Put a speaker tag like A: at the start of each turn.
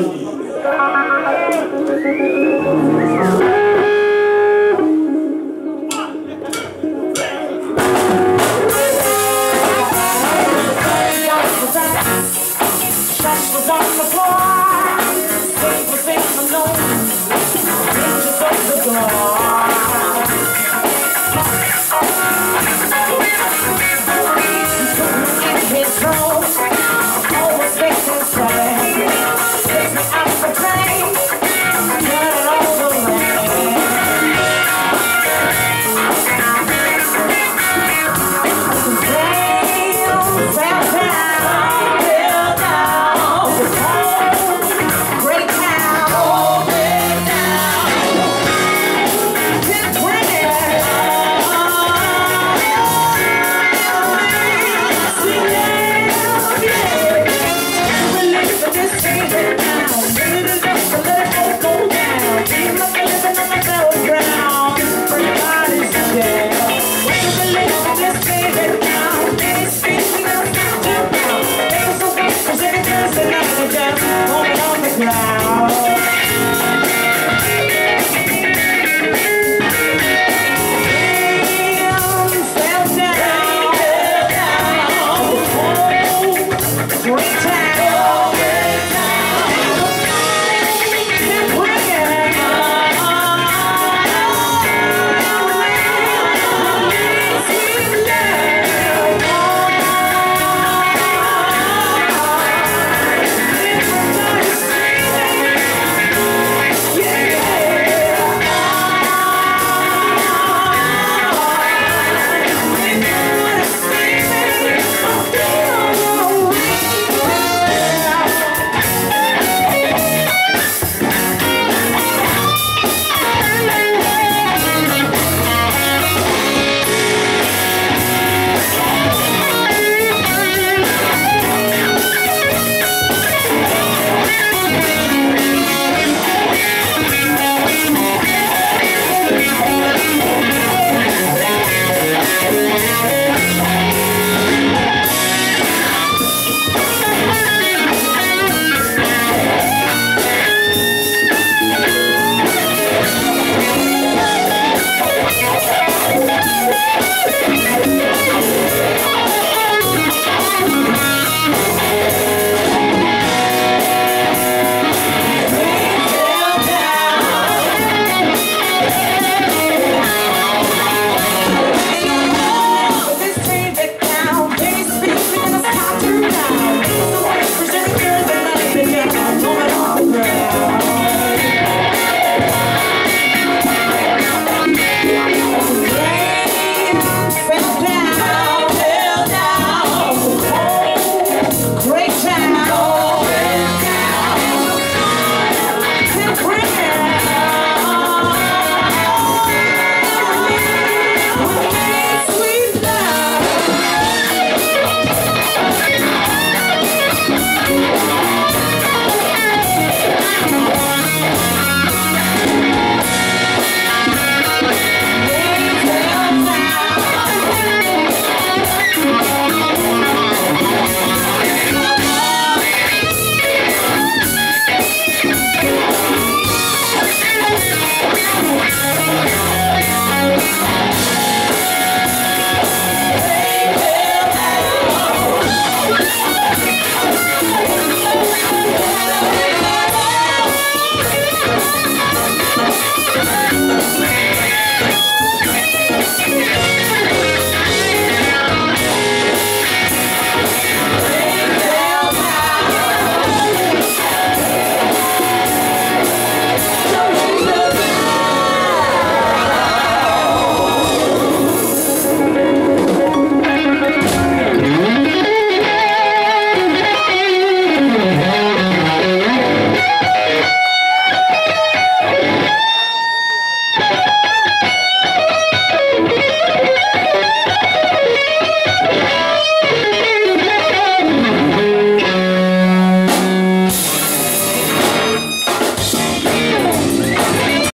A: Yeah.